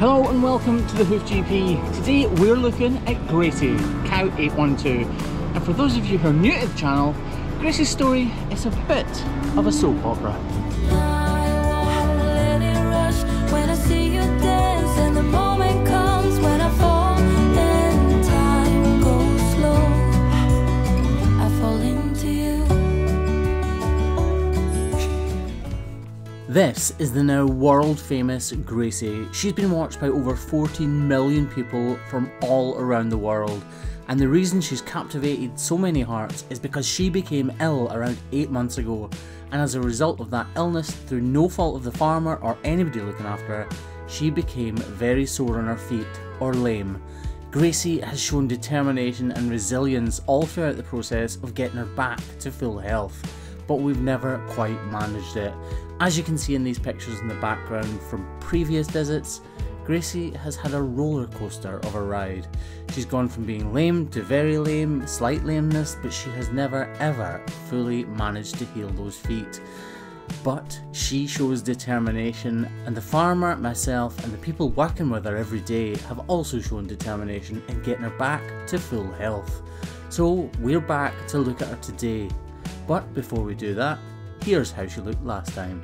Hello and welcome to the Hoof GP. Today we're looking at Gracie, cow 812. And for those of you who are new to the channel, Gracie's story is a bit of a soap opera. This is the now world famous Gracie. She's been watched by over 14 million people from all around the world. And the reason she's captivated so many hearts is because she became ill around 8 months ago. And as a result of that illness, through no fault of the farmer or anybody looking after her, she became very sore on her feet, or lame. Gracie has shown determination and resilience all throughout the process of getting her back to full health, but we've never quite managed it. As you can see in these pictures in the background from previous visits, Gracie has had a roller coaster of a ride. She's gone from being lame to very lame, slight lameness, but she has never ever fully managed to heal those feet. But she shows determination, and the farmer, myself, and the people working with her every day have also shown determination in getting her back to full health. So we're back to look at her today. But before we do that, Here's how she looked last time.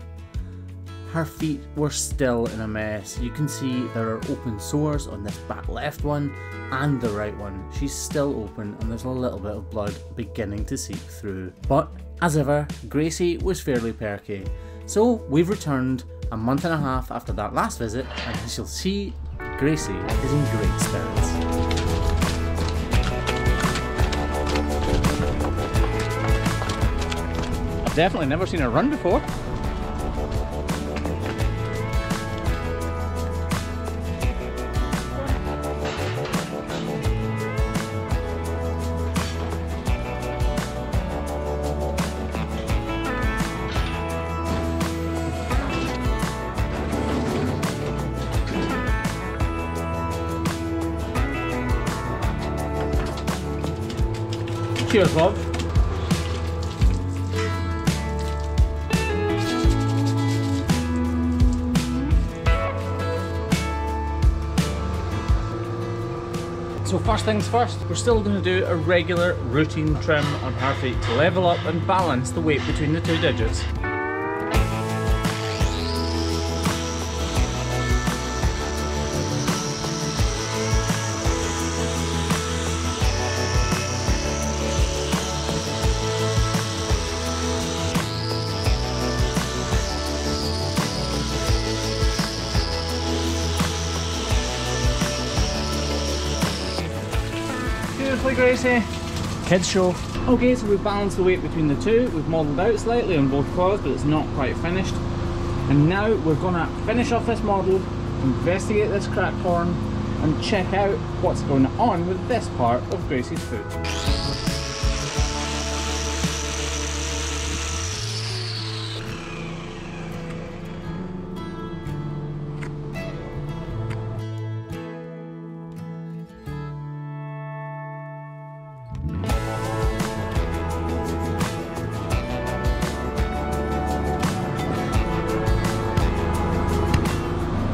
Her feet were still in a mess. You can see there are open sores on this back left one and the right one. She's still open and there's a little bit of blood beginning to seep through. But as ever, Gracie was fairly perky. So we've returned a month and a half after that last visit and as you'll see, Gracie is in great spirits. Definitely never seen her run before. Cheers, Bob. So first things first, we're still going to do a regular routine trim on her feet to level up and balance the weight between the two digits. Gracie. Kids show. Okay, so we've balanced the weight between the two. We've modelled out slightly on both claws, but it's not quite finished. And now we're gonna finish off this model, investigate this cracked horn, and check out what's going on with this part of Gracie's foot.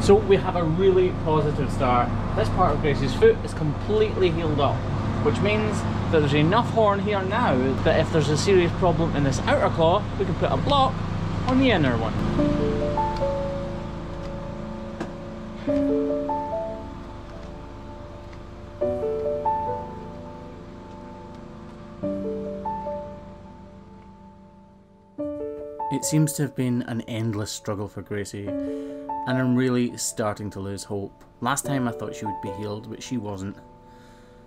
So we have a really positive start. This part of Gracie's foot is completely healed up, which means that there's enough horn here now that if there's a serious problem in this outer claw, we can put a block on the inner one. It seems to have been an endless struggle for Gracie and I'm really starting to lose hope. Last time I thought she would be healed, but she wasn't.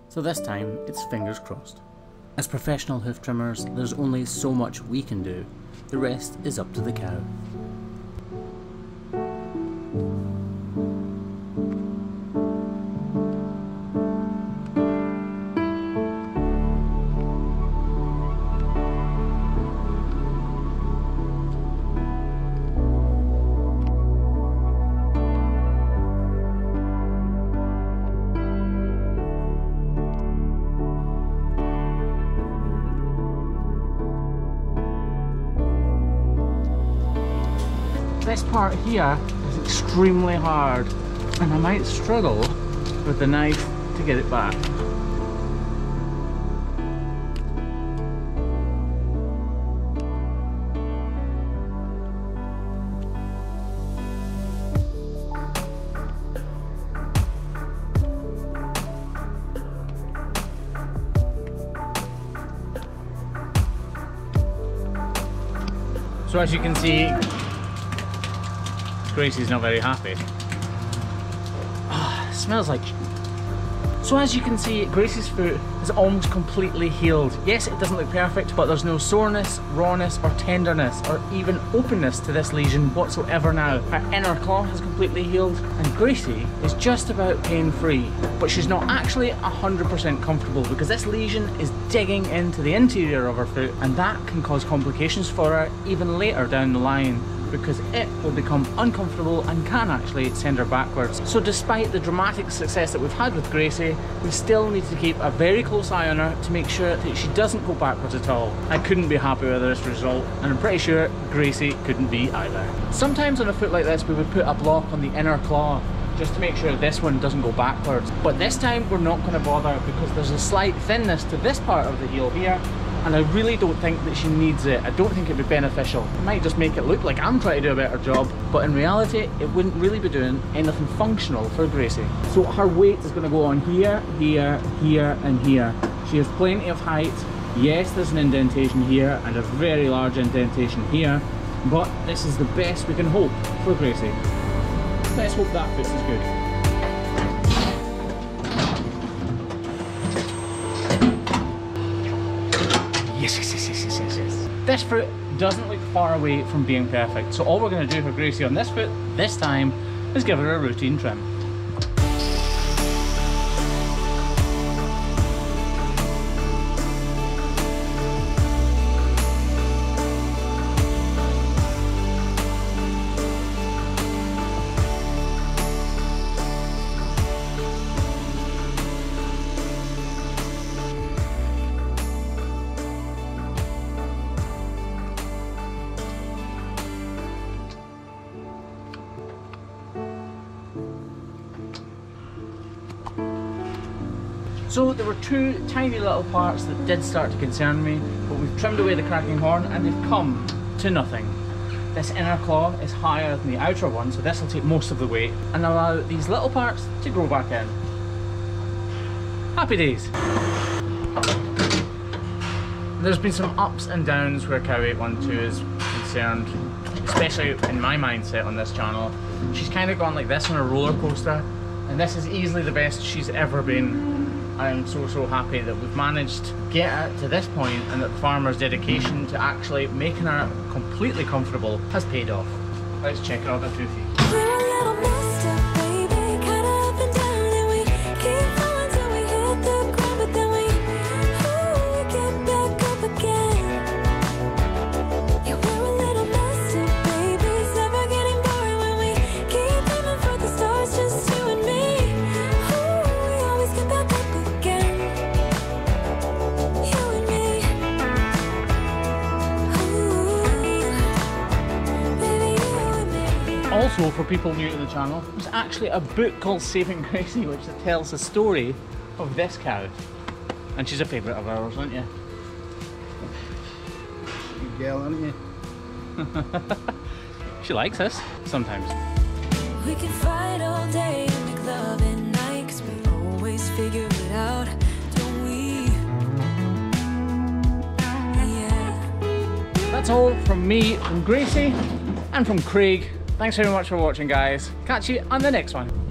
So this time, it's fingers crossed. As professional hoof trimmers, there's only so much we can do. The rest is up to the cow. This part here is extremely hard. And I might struggle with the knife to get it back. So as you can see, Gracie's not very happy. Ah, smells like so as you can see, Gracie's foot is almost completely healed. Yes, it doesn't look perfect, but there's no soreness, rawness, or tenderness, or even openness to this lesion whatsoever now. Her inner claw has completely healed, and Gracie is just about pain-free. But she's not actually 100% comfortable because this lesion is digging into the interior of her foot, and that can cause complications for her even later down the line because it will become uncomfortable and can actually send her backwards. So despite the dramatic success that we've had with Gracie, we still need to keep a very close eye on her to make sure that she doesn't go backwards at all. I couldn't be happy with this result and I'm pretty sure Gracie couldn't be either. Sometimes on a foot like this we would put a block on the inner claw just to make sure this one doesn't go backwards. But this time we're not going to bother because there's a slight thinness to this part of the heel here and I really don't think that she needs it. I don't think it'd be beneficial. It might just make it look like I'm trying to do a better job, but in reality, it wouldn't really be doing anything functional for Gracie. So her weight is gonna go on here, here, here, and here. She has plenty of height. Yes, there's an indentation here and a very large indentation here, but this is the best we can hope for Gracie. Let's hope that fits as good. This foot doesn't look far away from being perfect. So all we're going to do for Gracie on this foot, this time, is give her a routine trim. So there were two tiny little parts that did start to concern me, but we've trimmed away the cracking horn and they've come to nothing. This inner claw is higher than the outer one, so this will take most of the weight and allow these little parts to grow back in. Happy days! There's been some ups and downs where Cow 812 is concerned, especially in my mindset on this channel. She's kind of gone like this on a roller coaster, and this is easily the best she's ever been I am so so happy that we've managed to get to this point and that the farmer's dedication to actually making her completely comfortable has paid off. Let's check out the Foofy. Also, for people new to the channel, there's actually a book called Saving Gracie which tells the story of this cow. And she's a favourite of ours, aren't you? Good girl, aren't you? she likes us, sometimes. We can fight all day and make love at night Cause we always figure it out, don't we? Yeah That's all from me, from Gracie, and from Craig. Thanks very much for watching guys. Catch you on the next one.